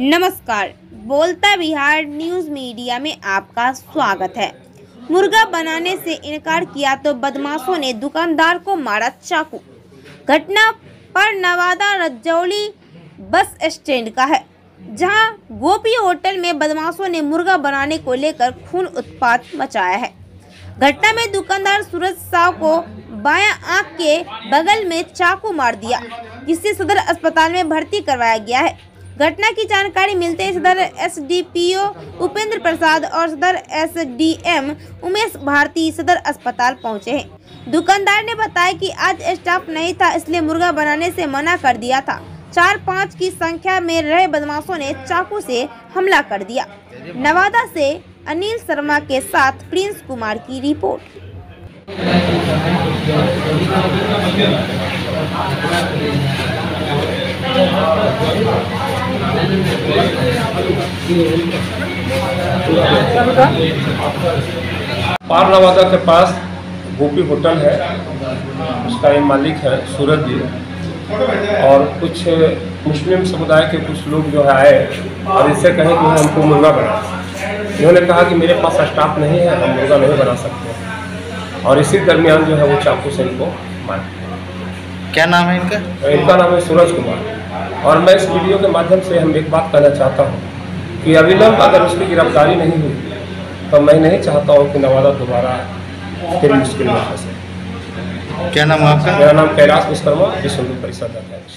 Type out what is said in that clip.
नमस्कार, बोलता Bihar news media में आपका स्वागत है। मुर्गा बनाने से इनकार किया तो बदमाशों ने दुकानदार को मारा चाकू। घटना पर नवादा रजौली बस स्टैंड का है, जहाँ गोपी होटल में बदमाशों ने मुर्गा बनाने को लेकर खून उत्पात मचाया है। घटना में दुकानदार सूरज साव को बायां आँख के बगल में चाकू मार दिया जिससे सदर अस्पताल में भर्ती करवाया गया है। घटना की जानकारी मिलते ही सदर एसडीपीओ उपेंद्र प्रसाद और सदर एसडीएम उमेश भारती सदर अस्पताल पहुँचे हैं। दुकानदार ने बताया कि आज स्टाफ नहीं था, इसलिए मुर्गा बनाने से मना कर दिया था। चार पाँच की संख्या में रहे बदमाशों ने चाकू से हमला कर दिया। नवादा से अनिल शर्मा के साथ प्रिंस कुमार की रिपोर्ट। पार नवादा के पास गोपी होटल है। उसका ये मालिक है सूरज जी। और कुछ मुस्लिम समुदाय के कुछ लोग जो है आए और इससे कहें कि हमको मुर्गा बना। इन्होंने कहा कि मेरे पास स्टाफ नहीं है हम मुर्गा नहीं बना सकते। और इसी दरमियान जो है वो चाकू से इनको मार क्या नाम है इनका? इनका नाम है सूरज कुमार। और मैं इस वीडियो के माध्यम से हम एक बात कहना चाहता हूँ कि अविलंब अगर उसकी गिरफ्तारी नहीं हुई तो मैं नहीं चाहता हूँ कि नवादा दोबारा फिर मुश्किल में फंसे। क्या नाम आपका? मेरा नाम कैलाश विश्वकर्मा विश्व परिषद अध्यक्ष।